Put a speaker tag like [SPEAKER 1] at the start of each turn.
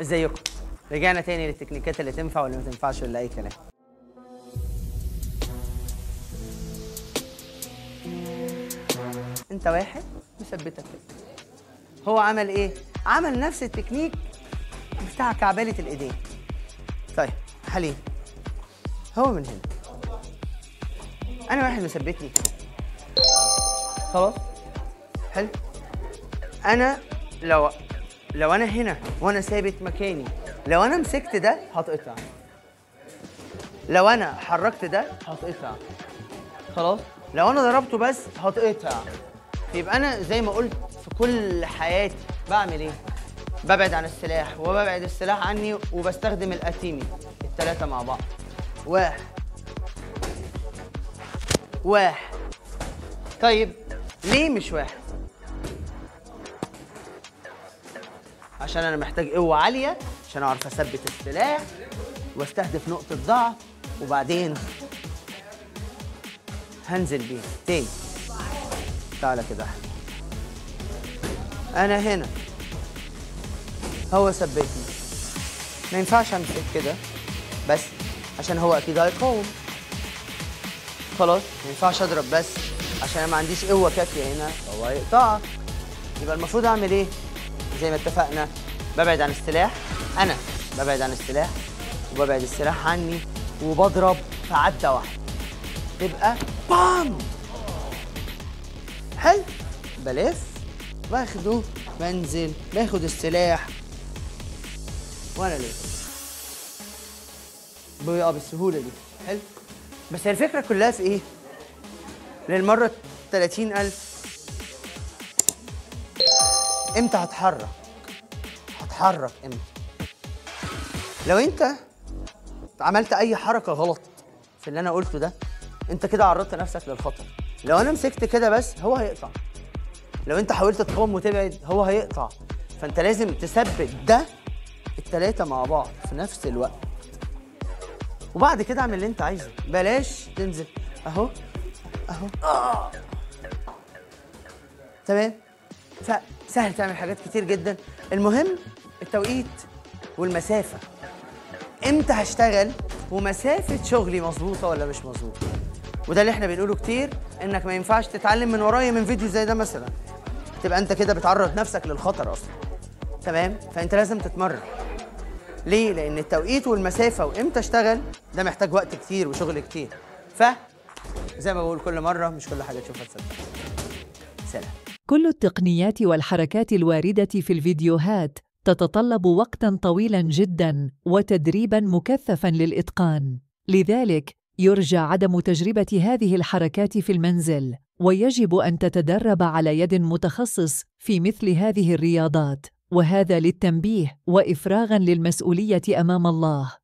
[SPEAKER 1] ازيكم؟ رجعنا تاني للتكنيكات اللي تنفع واللي ما تنفعش ولا أي كلام. أنت واحد مثبتك. هو عمل إيه؟ عمل نفس التكنيك بتاع كعبله الإيدين. طيب حليم. هو من هنا. أنا واحد مثبتني. خلاص؟ حلو. أنا لو لو أنا هنا وأنا ثابت مكاني لو أنا مسكت ده هتقطع. لو أنا حركت ده هتقطع. خلاص؟ لو أنا ضربته بس هتقطع. يبقى أنا زي ما قلت في كل حياتي بعمل إيه؟ ببعد عن السلاح وببعد السلاح عني وبستخدم الأتيمي الثلاثه مع بعض. واحد. واحد. طيب ليه مش واحد؟ عشان أنا محتاج قوة عالية عشان أعرف أثبت السلاح وأستهدف نقطة ضعف وبعدين هنزل بيه تاني. تعالى كده. أنا هنا. هو ثبتني. ما ينفعش أمسك كده. بس عشان هو أكيد هيقاوم. خلاص ما ينفعش أضرب بس. عشان أنا ما عنديش قوة كافية هنا. هو هيقطعك. يبقى المفروض أعمل إيه؟ زي ما اتفقنا ببعد عن السلاح. أنا ببعد عن السلاح وببعد السلاح عني وبضرب في عدة واحدة. تبقى بام! حلو بلف باخده بنزل باخد السلاح. وأنا ليه؟ بيقع بالسهولة دي. حلو. بس هي الفكرة كلها في إيه؟ للمرة 30000 إمتى هتحرك؟ هتحرك إمتى؟ لو انت عملت اي حركة غلط في اللي أنا قلته ده انت كده عرضت نفسك للخطر. لو أنا مسكت كده بس هو هيقطع. لو انت حاولت تقاوم وتبعد هو هيقطع. فانت لازم تثبت ده التلاتة مع بعض في نفس الوقت. وبعد كده اعمل اللي انت عايزه. بلاش تنزل. اهو اهو. آه. تمام؟ فسهل تعمل حاجات كتير جدا. المهم التوقيت والمسافة. إمتى هشتغل ومسافة شغلي مظبوطة ولا مش مظبوطة؟ وده اللي إحنا بنقوله كتير إنك ما ينفعش تتعلم من ورايا من فيديو زي ده مثلا. تبقى أنت كده بتعرض نفسك للخطر أصلا. تمام؟ فأنت لازم تتمرن. ليه؟ لأن التوقيت والمسافة وإمتى أشتغل ده محتاج وقت كتير وشغل كتير. ف زي ما بقول كل مرة مش كل حاجة تشوفها تصدق سلام.
[SPEAKER 2] كل التقنيات والحركات الواردة في الفيديوهات تتطلب وقتا طويلا جدا وتدريبا مكثفا للإتقان. لذلك يرجى عدم تجربة هذه الحركات في المنزل ويجب أن تتدرب على يد متخصص في مثل هذه الرياضات وهذا للتنبيه وافراغا للمسؤولية أمام الله.